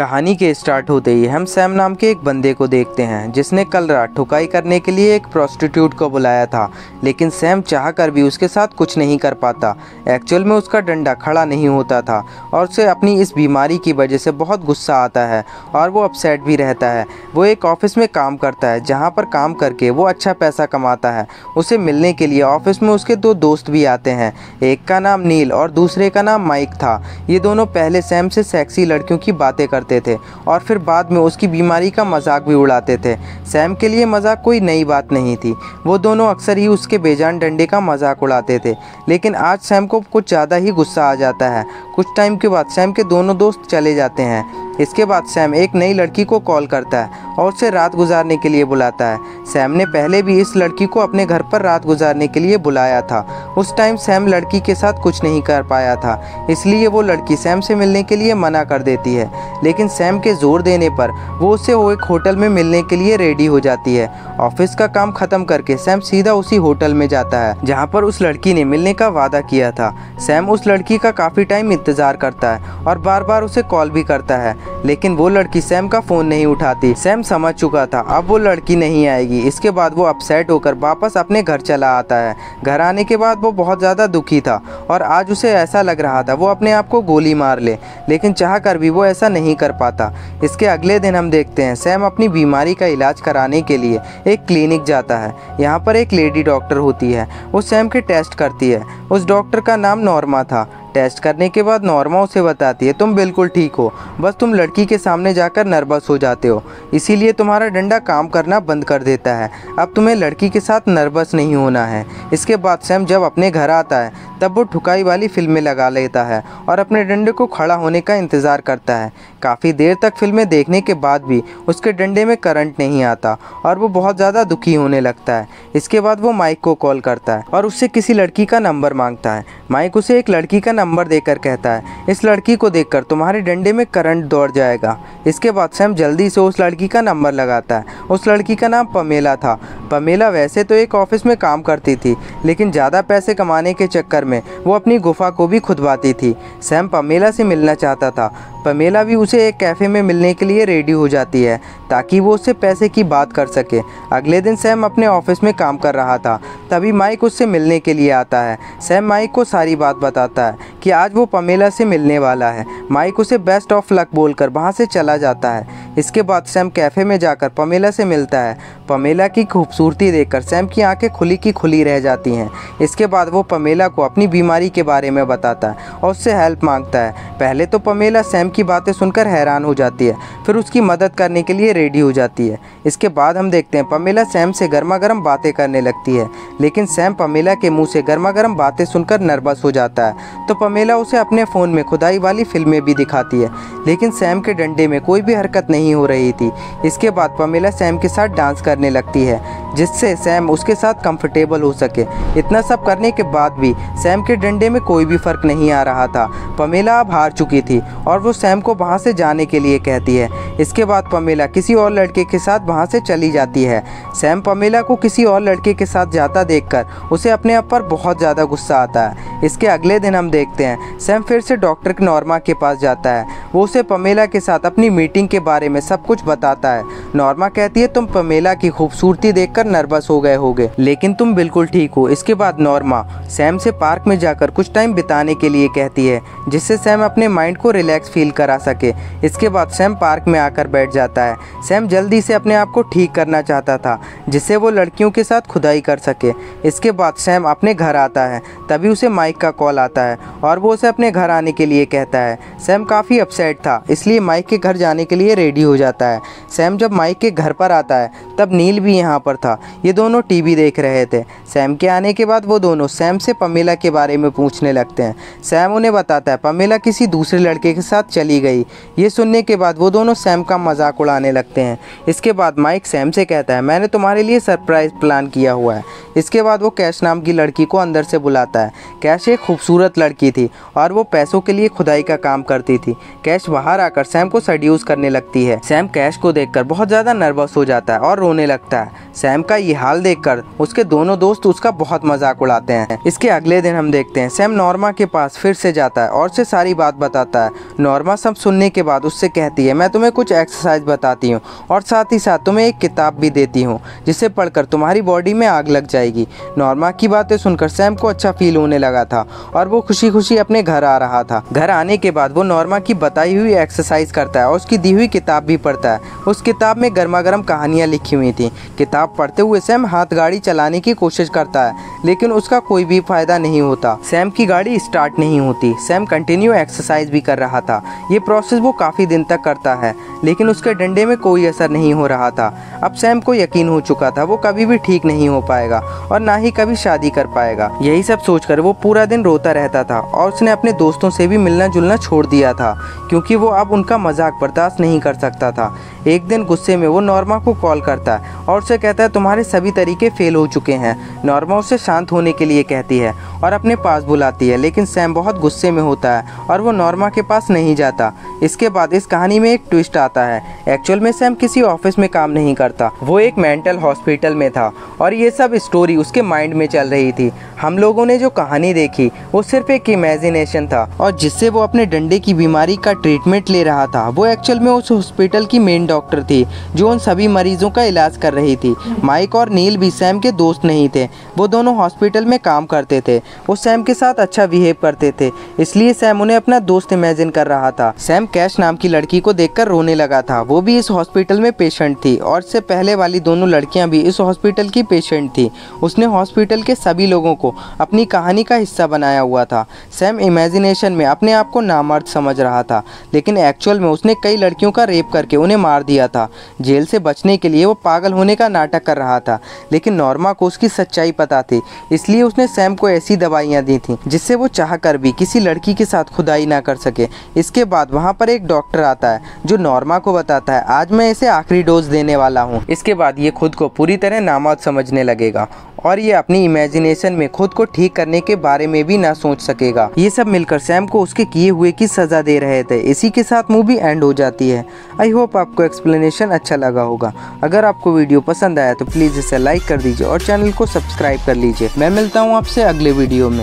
कहानी के स्टार्ट होते ही हम सैम नाम के एक बंदे को देखते हैं, जिसने कल रात ठुकाई करने के लिए एक प्रोस्टिट्यूट को बुलाया था, लेकिन सैम चाह कर भी उसके साथ कुछ नहीं कर पाता। एक्चुअल में उसका डंडा खड़ा नहीं होता था, और उसे अपनी इस बीमारी की वजह से बहुत गुस्सा आता है, और वो अपसेट भी रहता है। वो एक ऑफ़िस में काम करता है, जहाँ पर काम करके वो अच्छा पैसा कमाता है। उसे मिलने के लिए ऑफ़िस में उसके दो दोस्त भी आते हैं, एक का नाम नील और दूसरे का नाम माइक था। ये दोनों पहले सैम से सेक्सी लड़कियों की बातें करते थे और फिर बाद में उसकी बीमारी का मज़ाक भी उड़ाते थे। सैम के लिए मज़ाक कोई नई बात नहीं थी। वो दोनों अक्सर ही उसके बेजान डंडे का मज़ाक उड़ाते थे। लेकिन आज सैम को कुछ ज़्यादा ही गुस्सा आ जाता है। कुछ टाइम के बाद सैम के दोनों दोस्त चले जाते हैं। इसके बाद सैम एक नई लड़की को कॉल करता है और उसे रात गुजारने के लिए बुलाता है। सैम ने पहले भी इस लड़की को अपने घर पर रात गुजारने के लिए बुलाया था। उस टाइम सैम लड़की के साथ कुछ नहीं कर पाया था, इसलिए वो लड़की सैम से मिलने के लिए मना कर देती है। लेकिन सैम के ज़ोर देने पर वो उसे वो एक होटल में मिलने के लिए रेडी हो जाती है। ऑफ़िस का काम ख़त्म करके सैम सीधा उसी होटल में जाता है, जहाँ पर उस लड़की ने मिलने का वादा किया था। सैम उस लड़की का काफ़ी टाइम इंतज़ार करता है और बार बार उसे कॉल भी करता है। लेकिन वो लड़की सैम का फ़ोन नहीं उठाती। सैम समझ चुका था, अब वो लड़की नहीं आएगी। इसके बाद वो अपसेट होकर वापस अपने घर चला आता है। घर आने के बाद वो बहुत ज़्यादा दुखी था और आज उसे ऐसा लग रहा था, वो अपने आप को गोली मार ले, लेकिन चाह कर भी वो ऐसा नहीं कर पाता। इसके अगले दिन हम देखते हैं, सैम अपनी बीमारी का इलाज कराने के लिए एक क्लिनिक जाता है। यहाँ पर एक लेडी डॉक्टर होती है, वो सैम के टेस्ट करती है। उस डॉक्टर का नाम नॉर्मा था। टेस्ट करने के बाद नॉर्मा उसे बताती है, तुम बिल्कुल ठीक हो। बस तुम लड़की के सामने जाकर नर्वस हो जाते हो। इसीलिए तुम्हारा डंडा काम करना बंद कर देता है। अब तुम्हें लड़की के साथ नर्वस नहीं होना है। इसके बाद सैम जब अपने घर आता है तब वो ठुकाई वाली फ़िल्में लगा लेता है और अपने डंडे को खड़ा होने का इंतज़ार करता है। काफ़ी देर तक फ़िल्में देखने के बाद भी उसके डंडे में करंट नहीं आता और वो बहुत ज़्यादा दुखी होने लगता है। इसके बाद वो माइक को कॉल करता है और उससे किसी लड़की का नंबर माँगता है। माइक उसे एक लड़की का नंबर देकर कहता है, इस लड़की को देखकर तुम्हारे डंडे में करंट दौड़ जाएगा। इसके बाद सैम जल्दी से उस लड़की का नंबर लगाता है। उस लड़की का नाम पमेला था। पमेला वैसे तो एक ऑफ़िस में काम करती थी, लेकिन ज़्यादा पैसे कमाने के चक्कर में वो अपनी गुफा को भी खुदवाती थी। सैम पमेला से मिलना चाहता था। पमेला भी उसे एक कैफ़े में मिलने के लिए रेडी हो जाती है, ताकि वो उससे पैसे की बात कर सके। अगले दिन सैम अपने ऑफ़िस में काम कर रहा था, तभी माइक उससे मिलने के लिए आता है। सैम माइक को सारी बात बताता है कि आज वो पमेला से मिलने वाला है। माइक उसे बेस्ट ऑफ़ लक बोलकर वहाँ से चला जाता है। इसके बाद सैम कैफ़े में जाकर पमेला से मिलता है। पमेला की खूबसूरती देखकर सैम की आँखें खुली की खुली रह जाती हैं। इसके बाद वो पमेला को अपनी बीमारी के बारे में बताता है और उससे हेल्प माँगता है। पहले तो पमेला सैम की बातें सुनकर हैरान हो जाती है, फिर उसकी मदद करने के लिए रेडी हो जाती है। इसके बाद हम देखते हैं, पमेला सैम से गर्मा गर्म बातें करने लगती है, लेकिन सैम पमेला के मुँह से गर्मा गर्म बातें सुनकर नर्वस हो जाता है। तो पमेला उसे अपने फ़ोन में खुदाई वाली फ़िल्में भी दिखाती है, लेकिन सैम के डंडे में कोई भी हरकत नहीं हो रही थी। इसके बाद पमेला सैम के साथ डांस करने लगती है जिससे सैम उसके साथ कंफर्टेबल हो सके। इतना सब करने के बाद भी सैम के डंडे में कोई भी फ़र्क नहीं आ रहा था। पमेला अब हार चुकी थी और वो सैम को वहाँ से जाने के लिए कहती है। इसके बाद पमेला किसी और लड़के के साथ वहाँ से चली जाती है। सैम पमेला को किसी और लड़के के साथ जाता देखकर उसे अपने आप पर बहुत ज़्यादा गुस्सा आता है। इसके अगले दिन हम देखते हैं, सैम फिर से डॉक्टर नॉर्मा के पास जाता है। वो उसे पमेला के साथ अपनी मीटिंग के बारे में सब कुछ बताता है। नॉर्मा कहती है, तुम पमेला की खूबसूरती देखकर नर्वस हो गए होगे, लेकिन तुम बिल्कुल ठीक हो। इसके बाद नॉर्मा सैम से पार्क में जाकर कुछ टाइम बिताने के लिए कहती है, जिससे सैम अपने माइंड को रिलैक्स फील करा सके। इसके बाद सैम पार्क में आकर बैठ जाता है। सैम जल्दी से अपने आप को ठीक करना चाहता था, जिससे वो लड़कियों के साथ खुदाई कर सके। इसके बाद सैम अपने घर आता है, तभी उसे माइक का कॉल आता है और वो उसे अपने घर आने के लिए कहता है। सैम काफ़ी अपसेट था, इसलिए माइक के घर जाने के लिए रेडी हो जाता है। सैम जब माइक के घर पर आता है, तब नील भी यहाँ पर था। ये दोनों टीवी देख रहे थे। सैम के आने के बाद वो दोनों सैम से पमेला के बारे में पूछने लगते हैं। सैम उन्हें बताता है, पमेला किसी दूसरे लड़के के साथ चली गई। ये सुनने के बाद वो दोनों सैम का मज़ाक उड़ाने लगते हैं। इसके बाद माइक सैम से कहता है, मैंने तुम्हारे लिए सरप्राइज़ प्लान किया हुआ है। इसके बाद वो कैश नाम की लड़की को अंदर से बुलाता है। कैश एक खूबसूरत लड़की थी और वो पैसों के लिए खुदाई का काम करती थी। कैश बाहर आकर सैम को सड्यूस करने लगती है। सैम कैश को देखकर बहुत ज़्यादा नर्वस हो जाता है और रोने लगता है। सैम का ये हाल देखकर उसके दोनों दोस्त उसका बहुत मज़ाक उड़ाते हैं। इसके अगले दिन हम देखते हैं, सैम नॉर्मा के पास फिर से जाता है और से सारी बात बताता है। नॉर्मा सब सुनने के बाद उससे कहती है, मैं तुम्हें कुछ एक्सरसाइज बताती हूँ और साथ ही साथ तुम्हें एक किताब भी देती हूँ, जिसे पढ़कर तुम्हारी बॉडी में आग लग जाएगी। नॉर्मा की बातें सुनकर सैम को अच्छा फील होने लगा था और वो खुशी खुशी अपने घर आ रहा था। घर आने के बाद वो नॉर्मा की बताई हुई एक्सरसाइज करता है और उसकी दी हुई किताब भी पढ़ता है। उस किताब में गर्मा गर्म कहानियाँ लिखी हुई थी। किताब पढ़ते हुए सैम हाथ गाड़ी चलाने की कोशिश करता है, लेकिन उसका कोई भी फ़ायदा नहीं होता। सैम की गाड़ी स्टार्ट नहीं होती। सैम कंटिन्यू एक्सरसाइज भी कर रहा था। ये प्रोसेस वो काफ़ी दिन तक करता है। लेकिन उसके डंडे में कोई असर नहीं हो रहा था। अब सैम को यकीन हो चुका था, वो कभी भी ठीक नहीं हो पाएगा और ना ही कभी शादी कर पाएगा। यही सब सोचकर वो पूरा दिन रोता रहता था और उसने अपने दोस्तों से भी मिलना जुलना छोड़ दिया था, क्योंकि वो अब उनका मज़ाक बर्दाश्त नहीं कर सकता था। एक दिन गुस्से में वो नॉर्मा को कॉल करता है और उसे कहता है, तुम्हारे सभी तरीके फेल हो चुके हैं। नॉर्मा उसे शांत होने के लिए कहती है और अपने पास बुलाती है, लेकिन सैम बहुत गुस्से में होता है और वो नॉर्मा के पास नहीं जाता। इसके बाद इस कहानी में एक ट्विस्ट आता है। एक्चुअल में सैम किसी ऑफ़िस में काम नहीं करता। वो एक मेंटल हॉस्पिटल में था और ये सब स्टोरी उसके माइंड में चल रही थी। हम लोगों ने जो कहानी देखी, वो सिर्फ़ एक इमेजिनेशन था और जिससे वो अपने डंडे की बीमारी का ट्रीटमेंट ले रहा था। वो एक्चुअल में उस हॉस्पिटल की मेन डॉक्टर थी, जो उन सभी मरीजों का इलाज कर रही थी। माइक और नील भी सैम के दोस्त नहीं थे। वो दोनों हॉस्पिटल में काम करते थे। वो सैम के साथ अच्छा बिहेव करते थे। इसलिए सैम उन्हें अपना दोस्त इमेजिन कर रहा था। सैम कैश नाम की लड़की को देखकर रोने लगा था। वो भी इस हॉस्पिटल में पेशेंट थी और इससे पहले वाली दोनों लड़कियाँ भी इस हॉस्पिटल की पेशेंट थी। उसने हॉस्पिटल के सभी लोगों को अपनी कहानी का हिस्सा बनाया हुआ था। सैम इमेजिनेशन में अपने आप को नामर्द समझ रहा था, लेकिन एक्चुअल में उसने कई लड़कियों का रेप करके उन्हें मार दिया था। जेल से बचने के लिए वो पागल होने का नाटक कर रहा था, लेकिन नॉर्मा को उसकी सच्चाई पता थी, इसलिए उसने सैम को ऐसी दवाइयाँ दी थी, जिससे वो चाह भी किसी लड़की के साथ खुदाई ना कर सके। इसके बाद वहाँ पर एक डॉक्टर आता है, जो नॉर्मा को बताता है। आज मैं इसे आखिरी डोज देने वाला हूँ। इसके बाद ये खुद को पूरी तरह नामौद समझने लगेगा और ये अपनी इमेजिनेशन में खुद को ठीक करने के बारे में भी ना सोच सकेगा। ये सब मिलकर सैम को उसके किए हुए की सजा दे रहे थे। इसी के साथ मूवी एंड हो जाती है। आई होप आपको एक्सप्लेनेशन अच्छा लगा होगा। अगर आपको वीडियो पसंद आया तो प्लीज़ इसे लाइक कर दीजिए और चैनल को सब्सक्राइब कर लीजिए। मैं मिलता हूँ आपसे अगले वीडियो में।